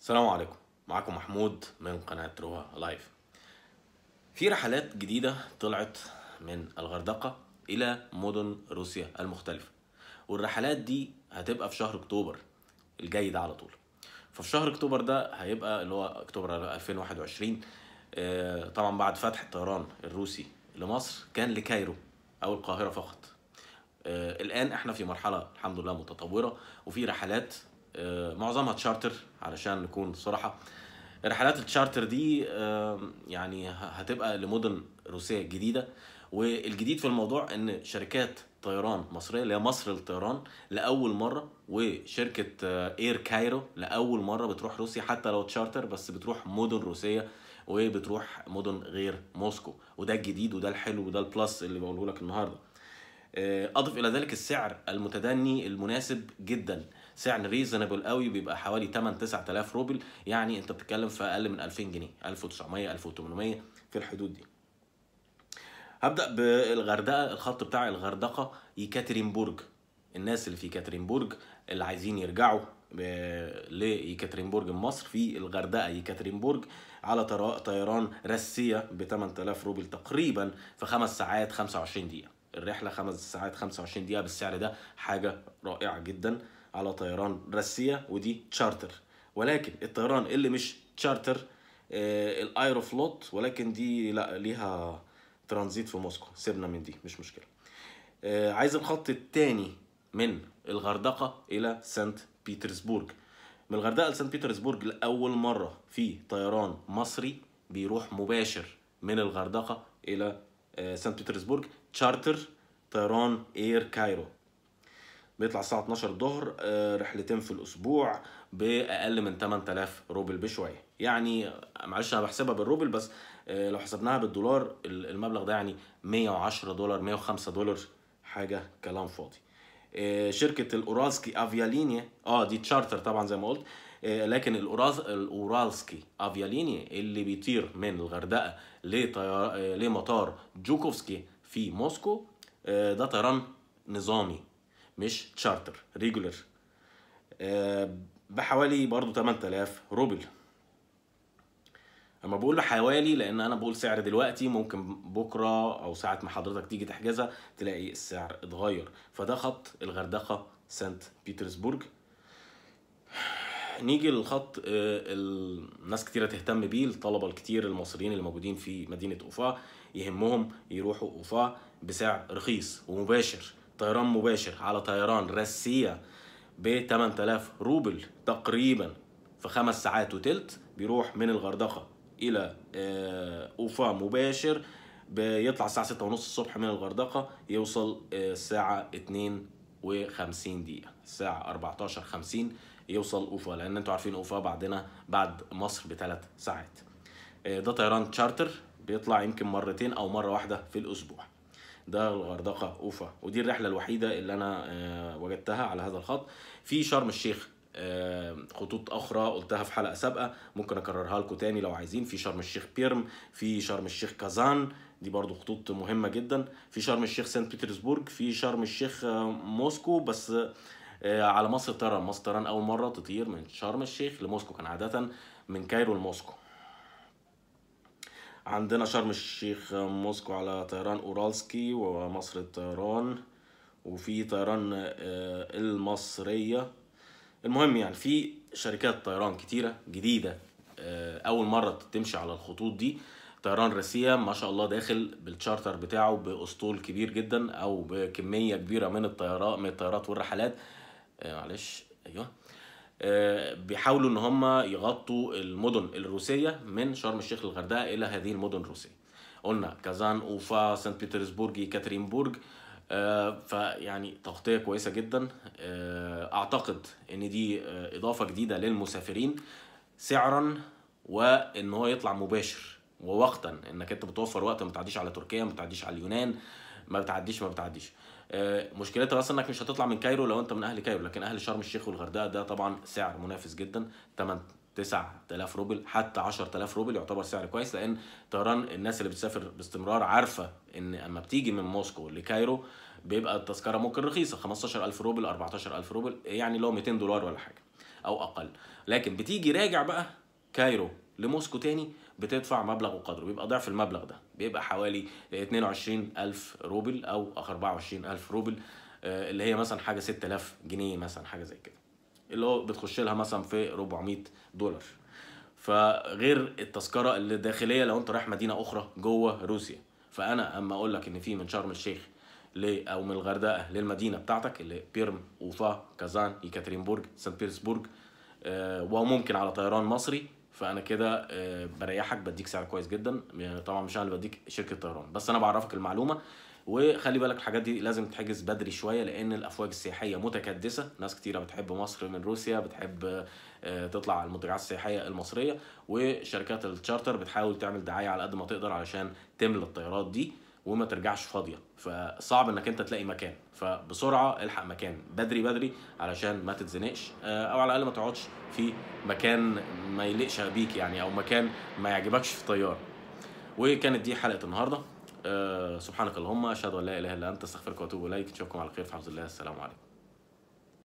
السلام عليكم. معكم محمود من قناة روها لايف. في رحلات جديدة طلعت من الغردقة إلى مدن روسيا المختلفة والرحلات دي هتبقى في شهر أكتوبر الجاي ده على طول. ففي شهر أكتوبر ده هيبقى اللي هو أكتوبر 2021 آه، طبعا بعد فتح الطيران الروسي لمصر كان ل Cairo أو القاهرة فقط. آه، الآن إحنا في مرحلة الحمد لله متطورة وفي رحلات معظمها تشارتر علشان نكون صراحة. رحلات التشارتر دي آه، يعني هتبقى لمدن روسية جديدة. والجديد في الموضوع إن شركات طيران مصرية اللي هي مصر للطيران لأول مرة وشركة آه، Air Cairo لأول مرة بتروح روسيا حتى لو تشارتر بس بتروح مدن روسية وبتروح مدن غير موسكو. وده الجديد وده الحلو وده ال plus اللي بقوله لك النهارده. آه، اضف إلى ذلك السعر المتدني المناسب جدا. سعر reasonable قوي بيبقى حوالي 8 9000 روبل. يعني انت بتتكلم في أقل من 2000 جنيه 1900 1800 في الحدود دي. هبدأ بالغردقة الخط بتاع الغردقة يكاترينبورج. الناس اللي في يكاترينبورج اللي عايزين يرجعوا ب- ليكاترينبورج مصر في الغردقة يكاترينبورج على طيران راسيه ب 8000 روبل تقريبا في خمس ساعات 25 دقيقة. الرحلة خمس ساعات 25 دقيقة بالسعر ده حاجة رائعة جدا. على طيران راسيه ودي تشارتر ولكن الطيران اللي مش تشارتر آه، الأيروفلوت ولكن دي لا ليها ترانزيت في موسكو. سيبنا من دي مش مشكلة. آه، عايز الخط الثاني من الغردقة إلى سانت بيترسبورج من الغردقة لسانت بيترسبورج لأول مرة في طيران مصري بيروح مباشر من الغردقة إلى آه، سانت بيترسبورج تشارتر طيران Air Cairo بيطلع الساعة 12 الظهر آه، رحلتين في الأسبوع بأقل من 8000 روبل بشوية. يعني معلش أنا بحسبها بالروبل بس آه، لو حسبناها بالدولار ال- المبلغ ده يعني 110 دولار 105 دولار حاجة كلام فاضي. آه، شركة الأورالسكي أفيالينيا آه دي تشارتر طبعا زي ما قلت لكن الأوراز الأورالسكي أفيالينيا اللي بيطير من الغردقة لطيار لمطار جوكوفسكي في موسكو ده طيران نظامي. مش charter regular بحوالي برضو 8000 روبل. أما بقول حوالي لأن أنا بقول سعر دلوقتي ممكن بكرة أو ساعة ما حضرتك تيجي تحجزها تلاقي السعر اتغير. فده خط الغردقة سانت بيترسبورج. نيجي للخط آه، الناس كتيرة تهتم بيه الطلبة الكتير المصريين اللي موجودين في مدينة أوفا يهمهم يروحوا أوفا بسعر رخيص ومباشر. طيران مباشر على طيران راسية ب 8000 روبل تقريبا في خمس ساعات وتلت بيروح من الغردقة إلى آه، أوفا مباشر بيطلع الساعة ستة ونص الصبح من الغردقة يوصل آه، الساعة اتنين وخمسين دقيقة الساعة 14 50 يوصل أوفا لأن أنتوا عارفين أوفا بعدنا بعد مصر بثلاث ساعات. آه، ده طيران تشارتر بيطلع يمكن مرتين أو مرة واحدة في الأسبوع. ده الغردقة أوفا. ودي الرحلة الوحيدة اللي أنا آه، وجدتها على هذا الخط. في شرم الشيخ آه، خطوط أخرى قلتها في حلقة سابقة ممكن أكررها لكم تاني لو عايزين. في شرم الشيخ بيرم في شرم الشيخ كازان دي برضو خطوط مهمة جدا. في شرم الشيخ سانت بطرسبورج في شرم الشيخ آه، موسكو. بس على مصر طيران مصر طيران أول مرة تطير من شرم الشيخ لموسكو كان عادة من Cairo لموسكو. عندنا شرم الشيخ موسكو على طيران أورالسكي ومصر الطيران وفي طيران آه، المصرية. المهم يعني في شركات طيران كتيرة جديدة آه، أول مرة تمشي على الخطوط دي. طيران راسية ما شاء الله داخل بالتشارتر بتاعه بأسطول كبير جدا أو بكمية كبيرة من الطيارات من الطيارات والرحلات. آه، معلش آه، بيحاولوا إن هم يغطوا المدن الروسية من شرم الشيخ للغردقة إلى هذه المدن الروسية. قلنا كازان أوفا سانت بطرسبورج يكاترينبورج آه، فيعني تغطية كويسة جدا. آه، أعتقد إن دي آه، إضافة جديدة للمسافرين سعرا وإن هو يطلع مباشر ووقتا إنك أنت بتوفر وقت ما بتعديش على تركيا ما بتعديش على اليونان ما بتعديش ما بتعديش. مشكلتها بس إنك مش هتطلع من Cairo لو أنت من أهل Cairo لكن أهل شرم الشيخ والغردقة ده طبعا سعر منافس جدا 8 9000 روبل حتى 10000 روبل يعتبر سعر كويس لأن طيران الناس اللي بتسافر باستمرار عارفة إن أما بتيجي من موسكو ل Cairo بيبقى التذكرة ممكن رخيصة 15000 روبل 14000 روبل يعني لو 200 دولار ولا حاجة أو أقل. لكن بتيجي راجع بقى Cairo لموسكو تاني بتدفع مبلغ وقدره. بيبقى ضعف المبلغ ده. بيبقى حوالي 22 ألف روبل أو 24 ألف روبل آه، اللي هي مثلا حاجة 6000 جنيه مثلا حاجة زي كده. اللي هو بتخش لها مثلا في 400 دولار. فغير التذكرة اللي داخلية لو أنت رايح مدينة أخرى جوه روسيا. فأنا أما أقول لك إن في من شرم الشيخ ل أو من الغردقة للمدينة بتاعتك اللي بيرم أوفا كازان يكاترينبورج سانت بيترسبورج آه، وممكن على طيران مصري فأنا كده آه، بريحك بديك سعر كويس جدا. يعني طبعا مش أنا اللي بديك شركة طيران. بس أنا بعرفك المعلومة. وخلي بالك الحاجات دي لازم تحجز بدري شوية لأن الأفواج السياحية متكدسة. ناس كتيرة بتحب مصر من روسيا بتحب آه، تطلع على المنتجعات السياحية المصرية. وشركات التشارتر بتحاول تعمل دعاية على قد ما تقدر علشان تملى الطيارات دي. وما ترجعش فاضية. فصعب إنك أنت تلاقي مكان. فبسرعة الحق مكان. بدري بدري علشان ما تتزنقش آه، أو على الأقل ما تقعدش في مكان ما يليقش بيك يعني أو مكان ما يعجبكش في طياره وكانت دي حلقة النهارده. آه، سبحانك اللهم أشهد أن لا إله إلا أنت أستغفرك وأتوب إليك. نشوفكم على خير في حفظ الله. السلام عليكم.